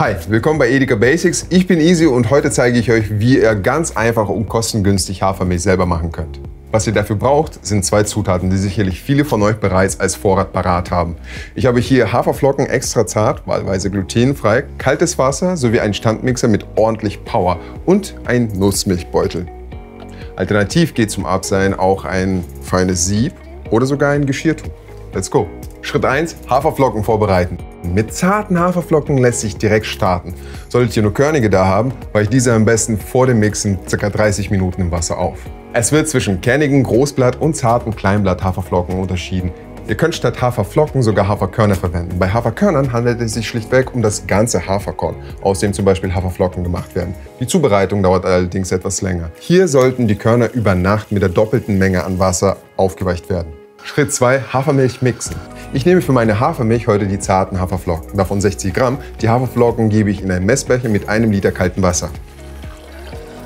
Hi, willkommen bei Edeka Basics. Ich bin Easy und heute zeige ich euch, wie ihr ganz einfach und kostengünstig Hafermilch selber machen könnt. Was ihr dafür braucht, sind zwei Zutaten, die sicherlich viele von euch bereits als Vorrat parat haben. Ich habe hier Haferflocken extra zart, wahlweise glutenfrei, kaltes Wasser sowie einen Standmixer mit ordentlich Power und ein Nussmilchbeutel. Alternativ geht zum Abseilen auch ein feines Sieb oder sogar ein Geschirrtuch. Let's go! Schritt 1, Haferflocken vorbereiten. Mit zarten Haferflocken lässt sich direkt starten. Solltet ihr nur Körnige da haben, weicht diese am besten vor dem Mixen ca. 30 Minuten im Wasser auf. Es wird zwischen kernigen Großblatt und zarten Kleinblatt Haferflocken unterschieden. Ihr könnt statt Haferflocken sogar Haferkörner verwenden. Bei Haferkörnern handelt es sich schlichtweg um das ganze Haferkorn, aus dem zum Beispiel Haferflocken gemacht werden. Die Zubereitung dauert allerdings etwas länger. Hier sollten die Körner über Nacht mit der doppelten Menge an Wasser aufgeweicht werden. Schritt 2. Hafermilch mixen. Ich nehme für meine Hafermilch heute die zarten Haferflocken, davon 60 Gramm. Die Haferflocken gebe ich in ein Messbecher mit einem Liter kaltem Wasser.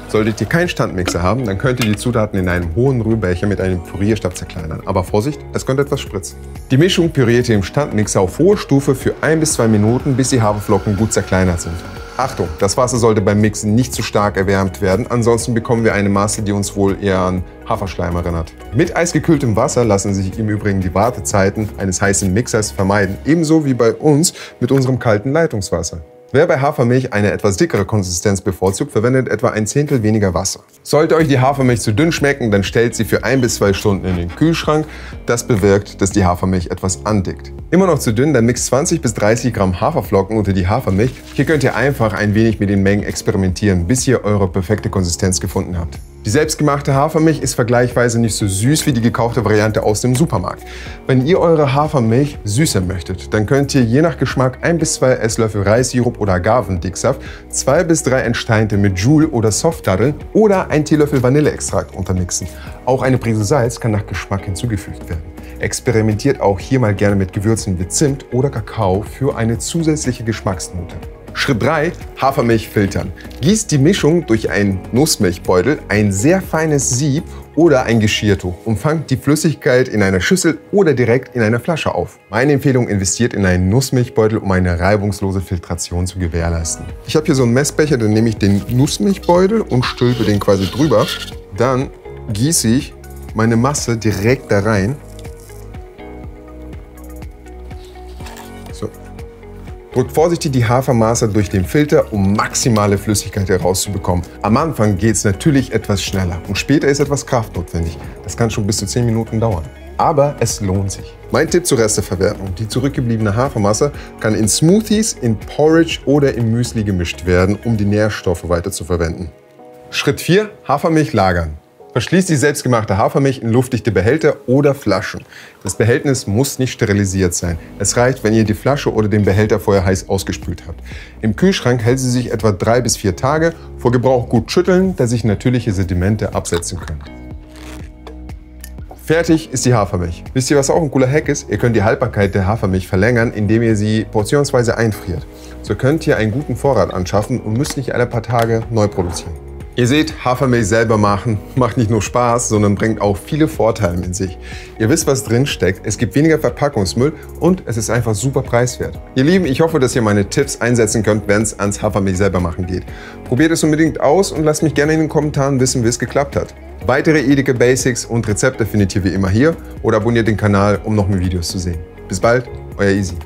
Solltet ihr keinen Standmixer haben, dann könnt ihr die Zutaten in einem hohen Rührbecher mit einem Pürierstab zerkleinern. Aber Vorsicht, es könnte etwas spritzen. Die Mischung püriert ihr im Standmixer auf hoher Stufe für 1 bis 2 Minuten, bis die Haferflocken gut zerkleinert sind. Achtung, das Wasser sollte beim Mixen nicht zu stark erwärmt werden, ansonsten bekommen wir eine Masse, die uns wohl eher an Haferschleim erinnert. Mit eisgekühltem Wasser lassen sich im Übrigen die Wartezeiten eines heißen Mixers vermeiden, ebenso wie bei uns mit unserem kalten Leitungswasser. Wer bei Hafermilch eine etwas dickere Konsistenz bevorzugt, verwendet etwa ein Zehntel weniger Wasser. Sollte euch die Hafermilch zu dünn schmecken, dann stellt sie für ein bis zwei Stunden in den Kühlschrank. Das bewirkt, dass die Hafermilch etwas andickt. Immer noch zu dünn, dann mixt 20 bis 30 Gramm Haferflocken unter die Hafermilch. Hier könnt ihr einfach ein wenig mit den Mengen experimentieren, bis ihr eure perfekte Konsistenz gefunden habt. Die selbstgemachte Hafermilch ist vergleichsweise nicht so süß wie die gekaufte Variante aus dem Supermarkt. Wenn ihr eure Hafermilch süßer möchtet, dann könnt ihr je nach Geschmack ein bis zwei Esslöffel Reissirup oder Agavendicksaft, zwei bis drei entsteinte mit Joule oder Softdaddeln oder ein Teelöffel Vanilleextrakt untermixen. Auch eine Prise Salz kann nach Geschmack hinzugefügt werden. Experimentiert auch hier mal gerne mit Gewürzen wie Zimt oder Kakao für eine zusätzliche Geschmacksnote. Schritt 3. Hafermilch filtern. Gießt die Mischung durch einen Nussmilchbeutel, ein sehr feines Sieb oder ein Geschirrtuch und fangt die Flüssigkeit in einer Schüssel oder direkt in einer Flasche auf. Meine Empfehlung, investiert in einen Nussmilchbeutel, um eine reibungslose Filtration zu gewährleisten. Ich habe hier so einen Messbecher, dann nehme ich den Nussmilchbeutel und stülpe den quasi drüber. Dann gieße ich meine Masse direkt da rein Drückt vorsichtig die Hafermasse durch den Filter, um maximale Flüssigkeit herauszubekommen. Am Anfang geht es natürlich etwas schneller und später ist etwas Kraft notwendig. Das kann schon bis zu 10 Minuten dauern. Aber es lohnt sich. Mein Tipp zur Resteverwertung. Die zurückgebliebene Hafermasse kann in Smoothies, in Porridge oder im Müsli gemischt werden, um die Nährstoffe weiterzuverwenden. Schritt 4. Hafermilch lagern. Verschließt die selbstgemachte Hafermilch in luftdichte Behälter oder Flaschen. Das Behältnis muss nicht sterilisiert sein. Es reicht, wenn ihr die Flasche oder den Behälter vorher heiß ausgespült habt. Im Kühlschrank hält sie sich etwa drei bis vier Tage. Vor Gebrauch gut schütteln, dass sich natürliche Sedimente absetzen können. Fertig ist die Hafermilch. Wisst ihr, was auch ein cooler Hack ist? Ihr könnt die Haltbarkeit der Hafermilch verlängern, indem ihr sie portionsweise einfriert. So könnt ihr einen guten Vorrat anschaffen und müsst nicht alle paar Tage neu produzieren. Ihr seht, Hafermilch selber machen macht nicht nur Spaß, sondern bringt auch viele Vorteile mit sich. Ihr wisst, was drin steckt, es gibt weniger Verpackungsmüll und es ist einfach super preiswert. Ihr Lieben, ich hoffe, dass ihr meine Tipps einsetzen könnt, wenn es ans Hafermilch selber machen geht. Probiert es unbedingt aus und lasst mich gerne in den Kommentaren wissen, wie es geklappt hat. Weitere Edeka Basics und Rezepte findet ihr wie immer hier oder abonniert den Kanal, um noch mehr Videos zu sehen. Bis bald, euer Easy.